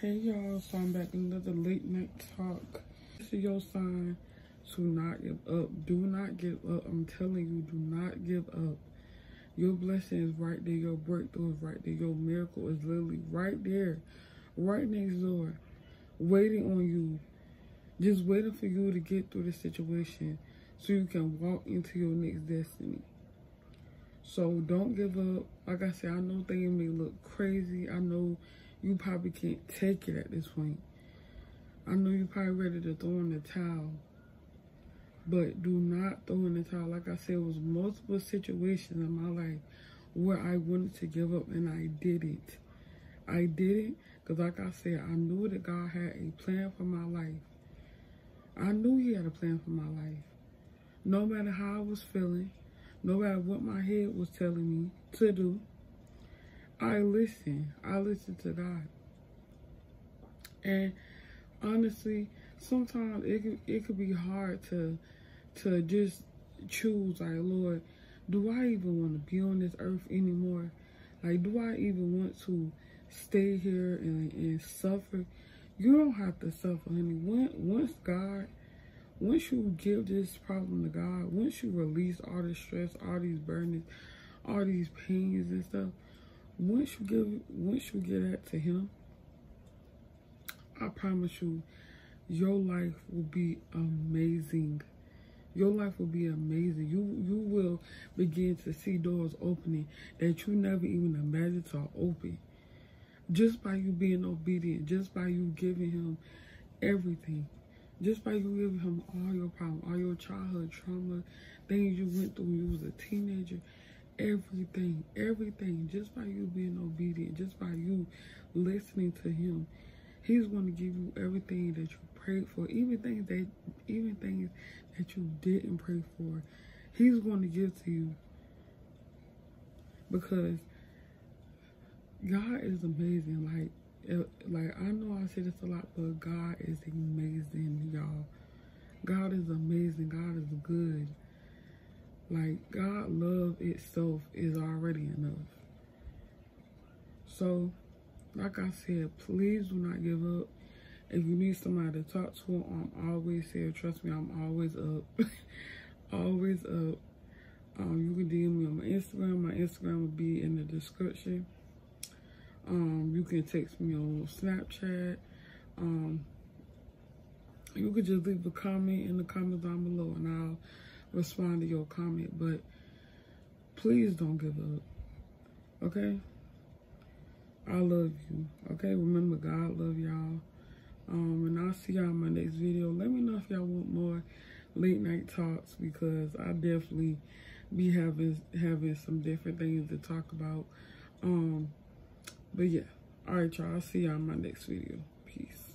Hey y'all, so I'm back another late night talk. This is your sign to not give up. Do not give up. I'm telling you, do not give up. Your blessing is right there. Your breakthrough is right there. Your miracle is literally right there, right next door, waiting on you. Just waiting for you to get through the situation so you can walk into your next destiny. So don't give up. Like I said, I know things may look crazy. I know you probably can't take it at this point. I know you're probably ready to throw in the towel. But do not throw in the towel. Like I said, it was multiple situations in my life where I wanted to give up and I didn't. I didn't because like I said, I knew that God had a plan for my life. I knew he had a plan for my life. No matter how I was feeling, no matter what my head was telling me to do, I listen. I listen to God. And honestly, sometimes it it could be hard to to just choose like Lord, do I even want to be on this earth anymore? Like, do I even want to stay here and, and suffer? You don't have to suffer, honey. When, once God once you give this problem to God, once you release all the stress, all these burdens, all these pains and stuff, once you give once you give that to him, I promise you, your life will be amazing. Your life will be amazing. You you will begin to see doors opening that you never even imagined to open. Just by you being obedient, just by you giving him everything. Just by you giving him all your problems, all your childhood trauma, things you went through when you was a teenager, everything, everything, just by you being obedient, just by you listening to him, he's going to give you everything that you prayed for, even things that, even things that you didn't pray for, he's going to give to you. Because God is amazing. Like, eh, like I know I say this a lot, but God is amazing, y'all. God is amazing. God is good. Like God love itself is already enough. So, like I said, please do not give up. If you need somebody to talk to, I'm always here. Trust me, I'm always up. always up. Um, you can DM me on my Instagram. My Instagram will be in the description. Um, you can text me on Snapchat. Um, you could just leave a comment in the comments down below and I'll respond to your comment. But please don't give up. Okay? I love you. Okay? Remember, God love y'all. Um, and I'll see y'all in my next video. Let me know if y'all want more late night talks because I definitely be having having some different things to talk about. Um, but yeah. All right, y'all. I'll see y'all in my next video. Peace.